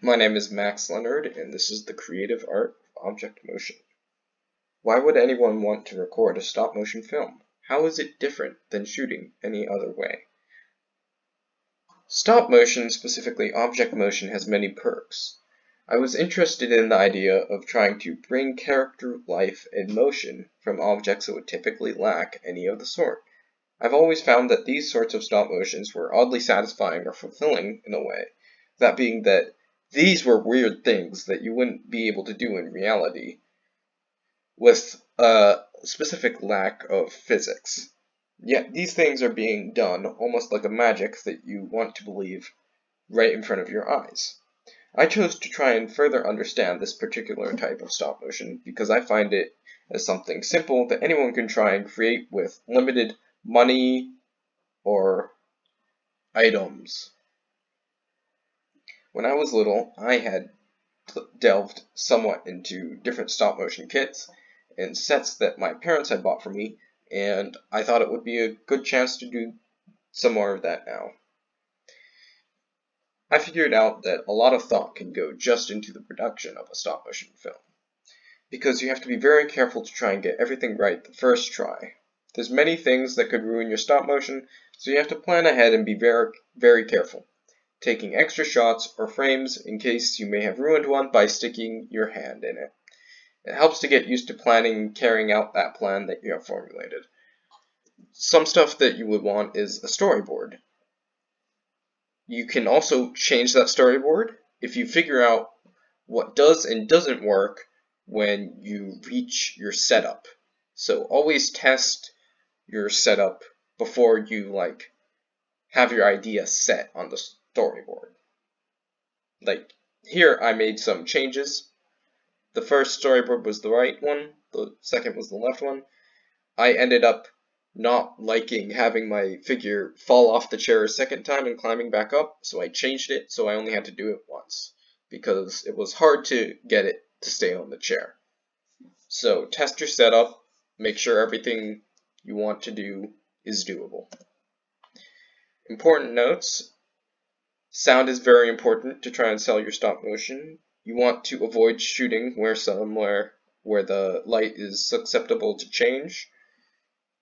My name is Max Leonard, and this is the creative art of object motion. Why would anyone want to record a stop motion film? How is it different than shooting any other way? Stop motion, specifically object motion, has many perks. I was interested in the idea of trying to bring character life and motion from objects that would typically lack any of the sort. I've always found that these sorts of stop motions were oddly satisfying or fulfilling in a way. That being that these were weird things that you wouldn't be able to do in reality with a specific lack of physics. Yet these things are being done almost like a magic that you want to believe right in front of your eyes. I chose to try and further understand this particular type of stop motion because I find it as something simple that anyone can try and create with limited money or items. When I was little, I had delved somewhat into different stop motion kits and sets that my parents had bought for me, and I thought it would be a good chance to do some more of that now. I figured out that a lot of thought can go just into the production of a stop motion film, because you have to be very careful to try and get everything right the first try. There's many things that could ruin your stop motion, so you have to plan ahead and be very, very careful, taking extra shots or frames in case you may have ruined one by sticking your hand in it. It helps to get used to planning and carrying out that plan that you have formulated. Some stuff that you would want is a storyboard. You can also change that storyboard if you figure out what does and doesn't work when you reach your setup. So always test your setup before you like have your idea set on the storyboard. Like here I made some changes. The first storyboard was the right one, the second was the left one. I ended up not liking having my figure fall off the chair a second time and climbing back up, so I changed it so I only had to do it once because it was hard to get it to stay on the chair. So test your setup, make sure everything you want to do is doable. Important notes. Sound is very important to try and sell your stop motion. You want to avoid shooting where somewhere where the light is susceptible to change.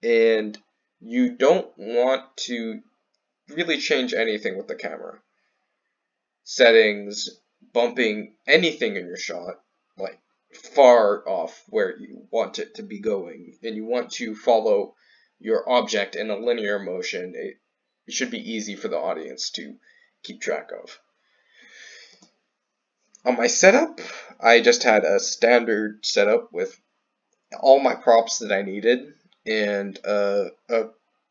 And you don't want to really change anything with the camera. Settings, bumping anything in your shot, like far off where you want it to be going, and you want to follow your object in a linear motion, it, it should be easy for the audience to keep track of. On my setup, I just had a standard setup with all my props that I needed and a, a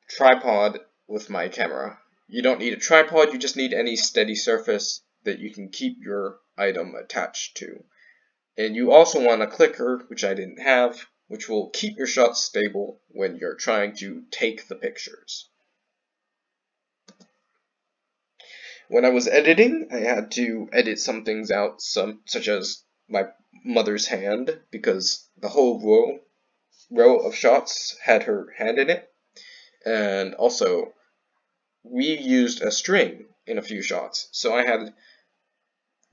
tripod with my camera. You don't need a tripod, you just need any steady surface that you can keep your item attached to. And you also want a clicker, which I didn't have, which will keep your shots stable when you're trying to take the pictures. When I was editing, I had to edit some things out, some such as my mother's hand, because the whole row row of shots had her hand in it. And also, we used a string in a few shots, so I had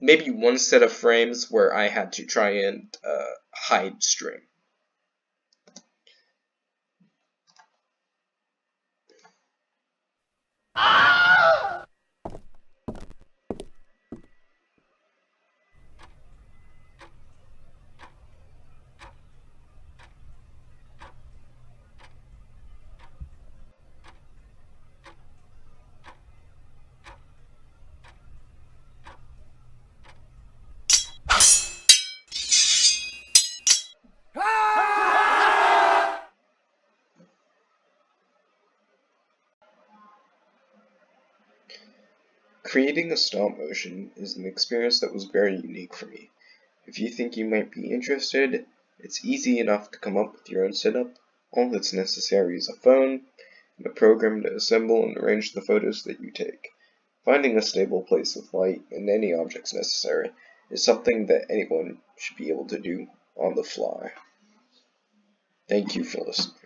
maybe one set of frames where I had to try and uh, hide string. Creating a stop motion is an experience that was very unique for me. If you think you might be interested, it's easy enough to come up with your own setup. All that's necessary is a phone and a program to assemble and arrange the photos that you take. Finding a stable place with light and any objects necessary is something that anyone should be able to do on the fly. Thank you for listening.